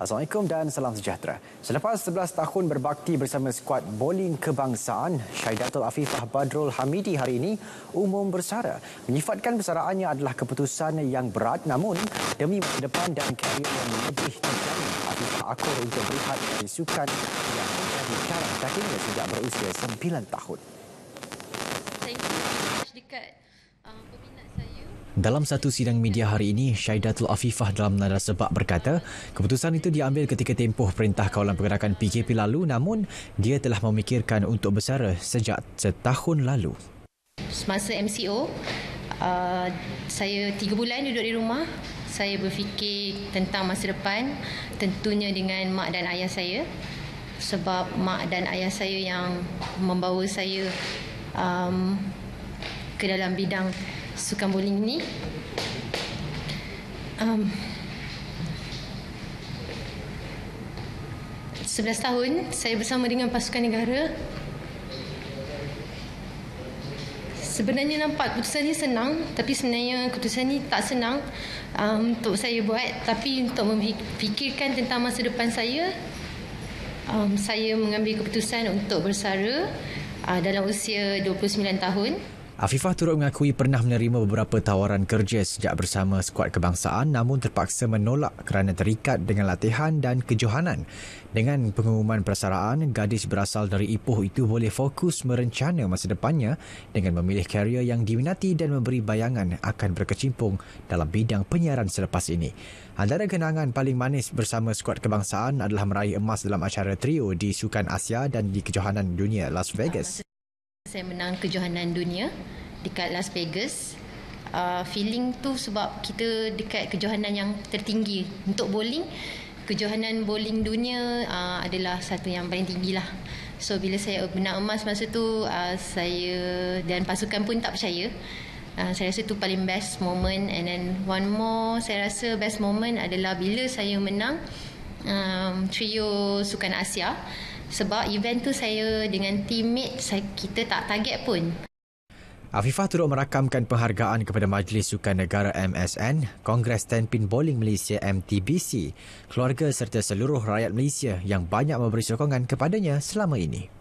Assalamualaikum dan salam sejahtera. Selepas 11 tahun berbakti bersama skuad bowling kebangsaan, Syaidatul Afifah Badrul Hamidi hari ini umum bersara. Menyifatkan bersaraannya adalah keputusan yang berat namun demi masa depan dan karier yang lebih terjamin, Afifah akur untuk berehat dari sukan yang menjadi cara kakinya sejak berusia 9 tahun. dekat dalam satu sidang media hari ini, Syaidatul Afifah dalam nada sebab berkata, keputusan itu diambil ketika tempoh perintah kawalan pergerakan PKP lalu namun dia telah memikirkan untuk bersara sejak setahun lalu. Semasa MCO, uh, saya tiga bulan duduk di rumah. Saya berfikir tentang masa depan, tentunya dengan mak dan ayah saya. Sebab mak dan ayah saya yang membawa saya um, ke dalam bidang sukan bowling ini. Um, 11 tahun saya bersama dengan pasukan negara. Sebenarnya nampak keputusan ini senang tapi sebenarnya keputusan ini tak senang um, untuk saya buat. Tapi untuk memikirkan tentang masa depan saya um, saya mengambil keputusan untuk bersara uh, dalam usia 29 tahun Afifah turut mengakui pernah menerima beberapa tawaran kerja sejak bersama skuad kebangsaan namun terpaksa menolak kerana terikat dengan latihan dan kejohanan. Dengan pengumuman persaraan, gadis berasal dari Ipoh itu boleh fokus merencana masa depannya dengan memilih karier yang diminati dan memberi bayangan akan berkecimpung dalam bidang penyiaran selepas ini. Antara kenangan paling manis bersama skuad kebangsaan adalah meraih emas dalam acara trio di Sukan Asia dan di kejohanan dunia Las Vegas. Saya menang kejohanan dunia dekat Las Vegas. Uh, feeling tu sebab kita dekat kejohanan yang tertinggi untuk bowling. Kejohanan bowling dunia uh, adalah satu yang paling tinggi lah. So bila saya menang emas masa tu uh, saya dan pasukan pun tak percaya. Uh, saya rasa tu paling best moment and then one more saya rasa best moment adalah bila saya menang um, trio sukan Asia sebab event tu saya dengan teammate saya, kita tak target pun. Afifah turut merakamkan penghargaan kepada Majlis Sukan Negara MSN, Kongres Tenpin Bowling Malaysia MTBC, keluarga serta seluruh rakyat Malaysia yang banyak memberi sokongan kepadanya selama ini.